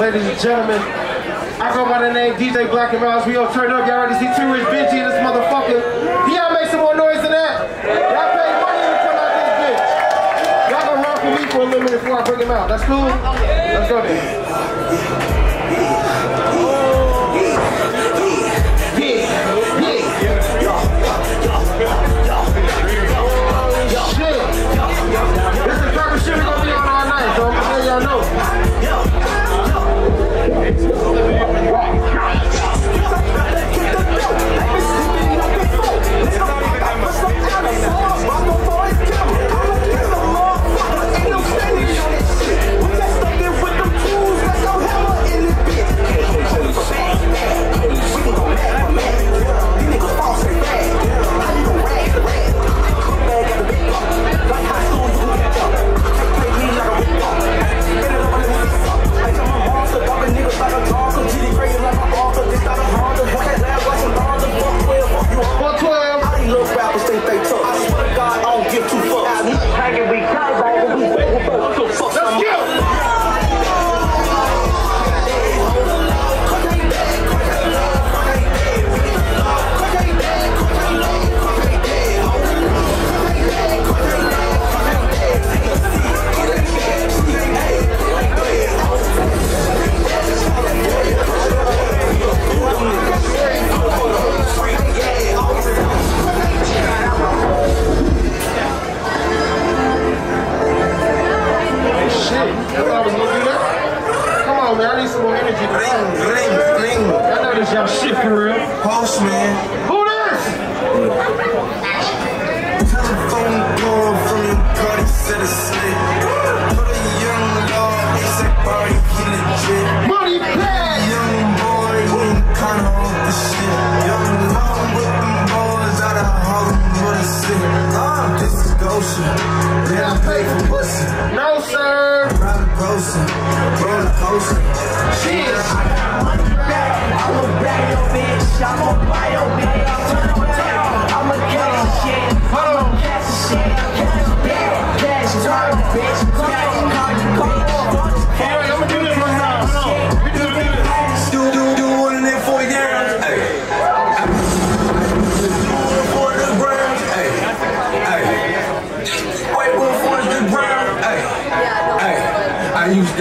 Ladies and gentlemen, I go by the name DJ Black and Myles. We all turn up. Y'all ready to see Turich Benjy in this motherfucker? Y'all make some more noise than that. Y'all pay money to come out this bitch. Y'all gonna rock with me for a little before I bring him out. That's cool? Let's go then. Shit. This type of shit we gonna be on all night, so I'm gonna let y'all know. One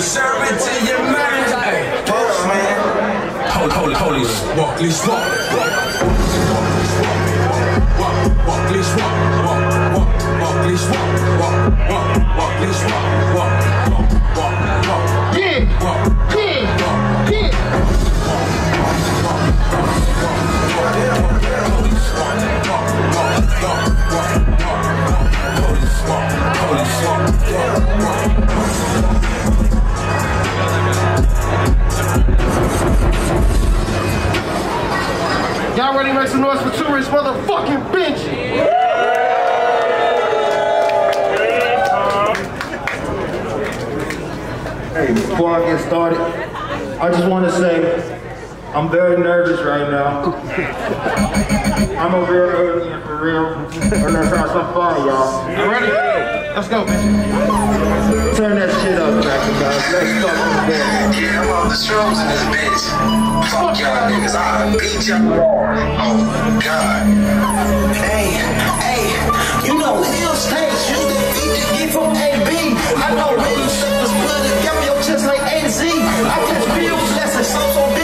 Serve it to your man. Hey. Post man. Holy, holy, holy. Walk, let's walk. Walk. Walk, walk, let's walk. Walk, walk, walk, let's walk. Walk, walk, walk, let's walk. Walk, walk, I just want to say I'm very nervous right now. I'm over here early and for real. We're gonna try some fun, y'all. You ready? Let's go, Benjy. Turn that shit up, back, guys. Let's go. Yeah, I'm on the strokes in this bitch. Fuck y'all niggas, I'll beat y'all. Oh, God. Hey, hey, you know Hill States, you defeat the get from AB. I know real shit chest like A to Z. I catch real blessings,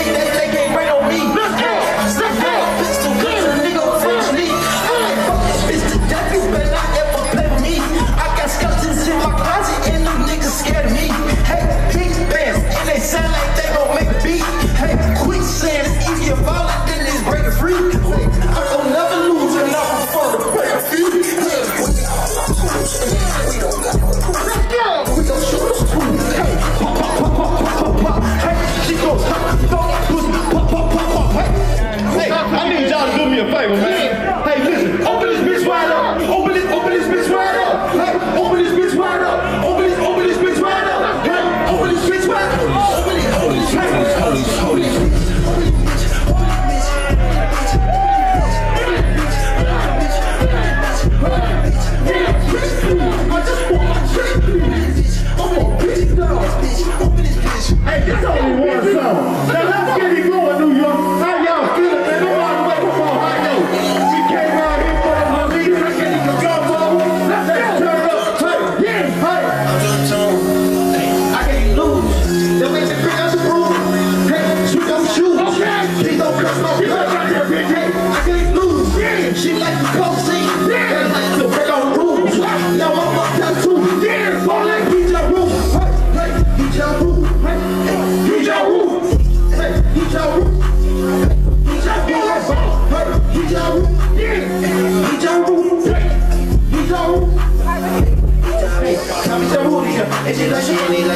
minha, vai, vai. 但是你。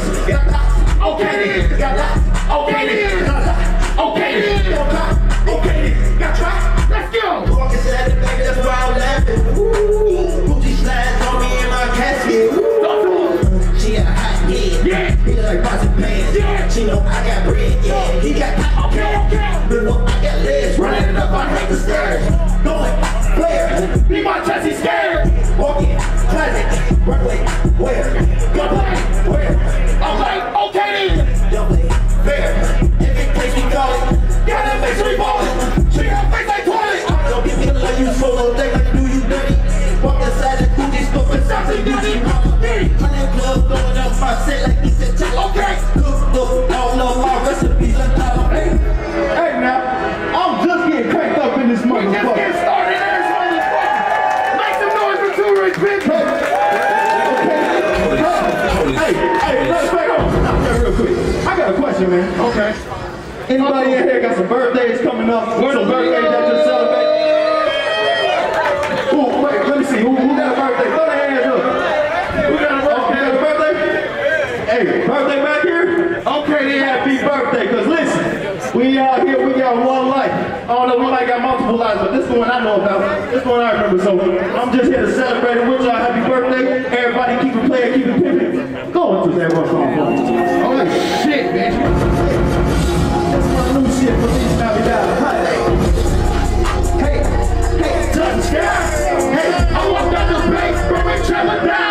niggas. Okay, Okay. Okay. Okay. Okay, niggas. Got lots. Okay, niggas. Got lots. Okay, niggas. Got try. Let's go. Walking to that back, that's why I'm laughing. Ooh, Gucci slides on me in my casket. Ooh. She got a hot head. Yeah. He like bossy pants. Yeah. She know I got bread. Yeah. He got hot. Okay, okay. But no, I got legs running up. I hate the stairs. Going player. Be my chest, he's scared. Walking, closet, runway, where? got multiple lives, but this one I know about. This one I remember. So I'm just here to celebrate it with y'all. Happy birthday. Everybody keep it playing, keep it pimping. Go into that one song. Oh shit, man. That's my new shit for these Navidad holidays. Hey, hey, touchdown. Hey, I walked out the bank from a Trevor down.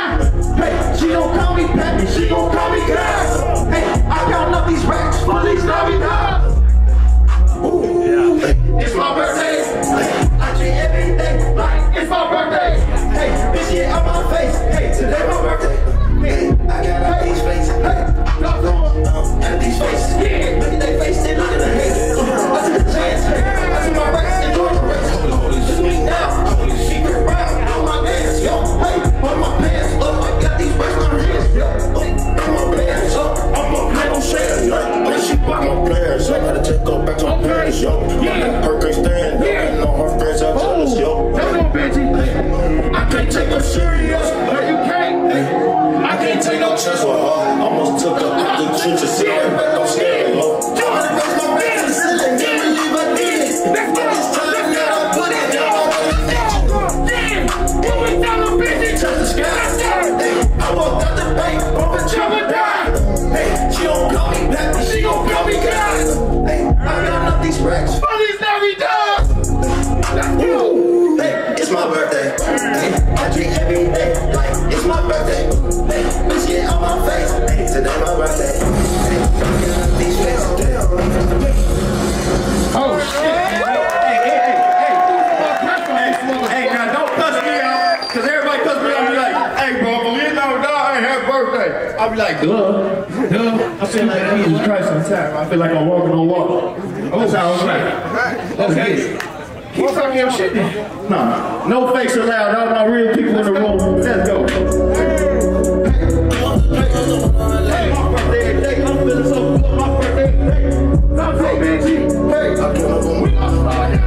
be like, duh, duh. I feel like Jesus Christ on sometimes. I feel like I'm walking on water. That's how it's like. Okay. Keep talking your shit then. Nah, no fakes allowed. All my real people in the room. Let's go. Hey, my I'm feeling so good. I'm so busy. We gonna start here.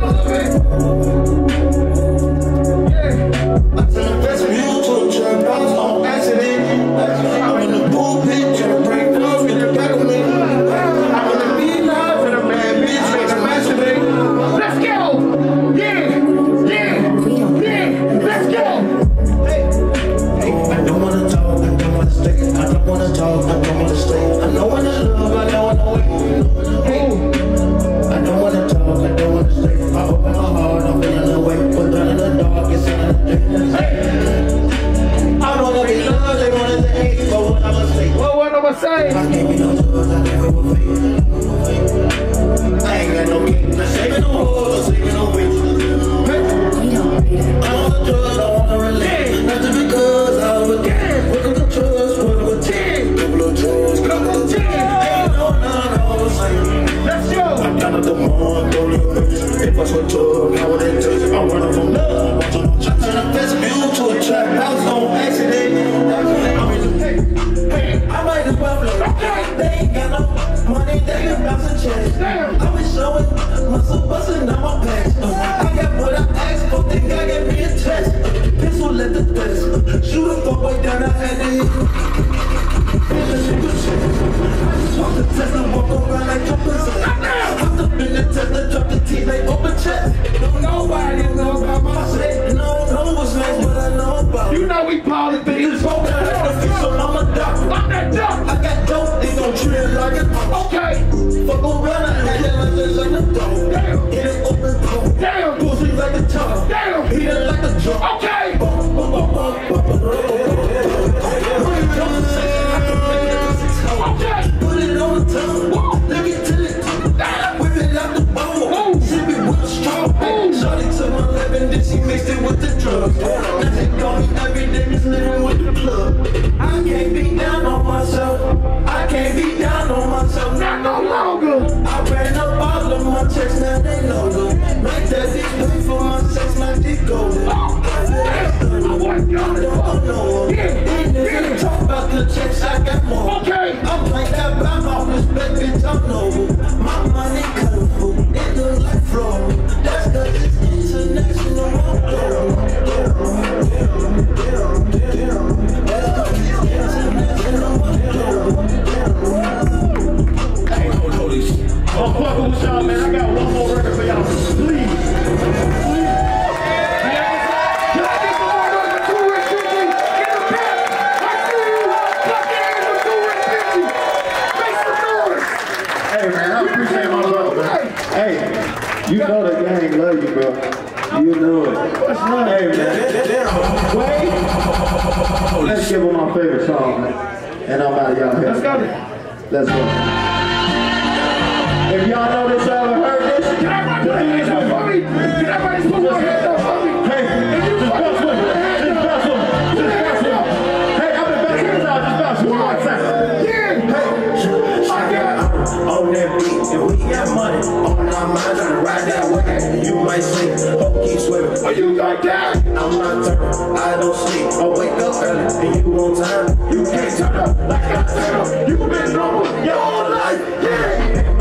Yeah, I tell the best of you to the trap house on accident. on that beat. We got money on our minds, ride that. You might keep swimming. You like that? I'm not I don't sleep. I wake up early, and you on time. You can't turn up like I turn up. You've been normal your whole life, yeah.